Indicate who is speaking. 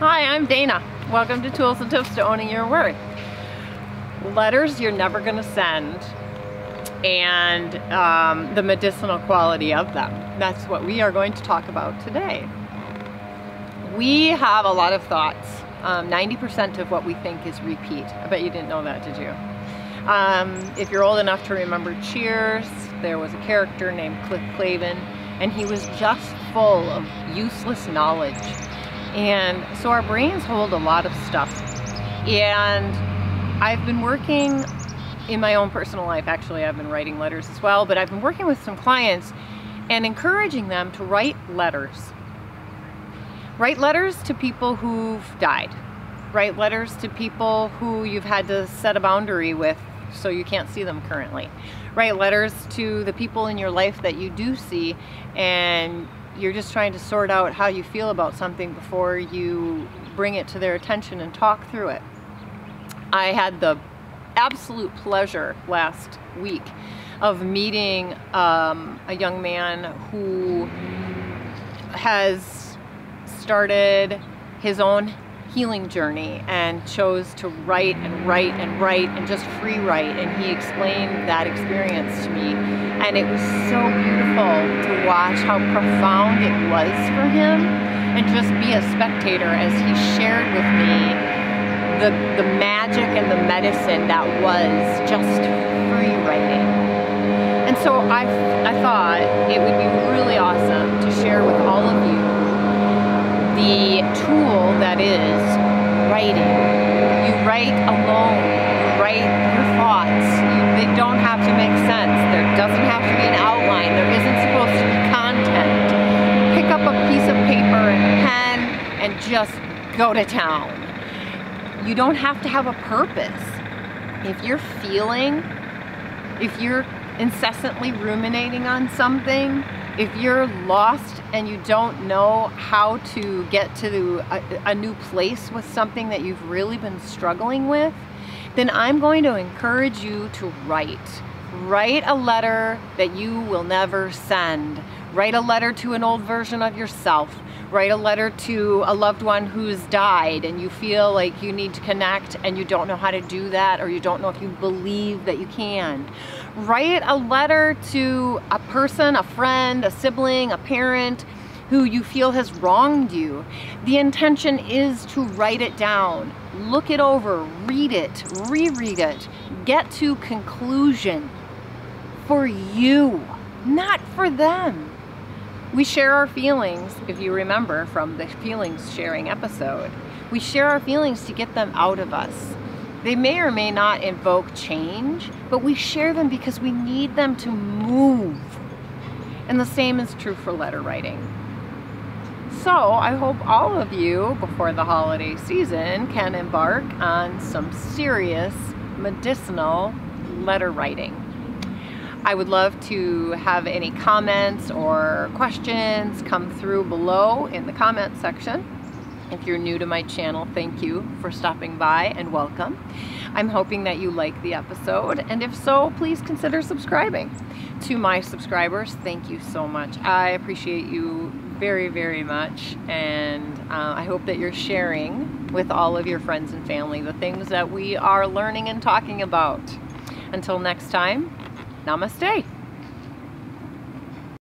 Speaker 1: Hi, I'm Dana. Welcome to Tools and Tips to Owning Your Worth. Letters you're never going to send and um, the medicinal quality of them. That's what we are going to talk about today. We have a lot of thoughts. 90% um, of what we think is repeat. I bet you didn't know that, did you? Um, if you're old enough to remember Cheers, there was a character named Cliff Clavin, and he was just full of useless knowledge. And so our brains hold a lot of stuff. And I've been working in my own personal life, actually I've been writing letters as well, but I've been working with some clients and encouraging them to write letters. Write letters to people who've died. Write letters to people who you've had to set a boundary with so you can't see them currently. Write letters to the people in your life that you do see and you're just trying to sort out how you feel about something before you bring it to their attention and talk through it. I had the absolute pleasure last week of meeting um, a young man who has started his own healing journey and chose to write and write and write and just free write and he explained that experience to me and it was so beautiful to watch how profound it was for him and just be a spectator as he shared with me the, the magic and the medicine that was just free writing. And so I, I thought it would be really awesome to share with all of you the tool that is writing. You write alone. You write your thoughts. You, they don't have to make sense. There doesn't have to be an outline. There isn't supposed to be content. Pick up a piece of paper and pen and just go to town. You don't have to have a purpose. If you're feeling, if you're incessantly ruminating on something, if you're lost and you don't know how to get to a, a, new place with something that you've really been struggling with, then I'm going to encourage you to write. Write a letter that you will never send. Write a letter to an old version of yourself. Write a letter to a loved one who's died and you feel like you need to connect and you don't know how to do that or you don't know if you believe that you can. Write a letter to a person, a friend, a sibling, a parent who you feel has wronged you. The intention is to write it down, look it over, read it, reread it, get to conclusion for you, not for them. We share our feelings, if you remember from the feelings sharing episode. We share our feelings to get them out of us. They may or may not invoke change, but we share them because we need them to move. And the same is true for letter writing. So I hope all of you, before the holiday season, can embark on some serious medicinal letter writing. I would love to have any comments or questions come through below in the comment section. If you're new to my channel, thank you for stopping by and welcome. I'm hoping that you like the episode, and if so, please consider subscribing. To my subscribers, thank you so much. I appreciate you very, very much, and uh, I hope that you're sharing with all of your friends and family the things that we are learning and talking about. Until next time, Namaste.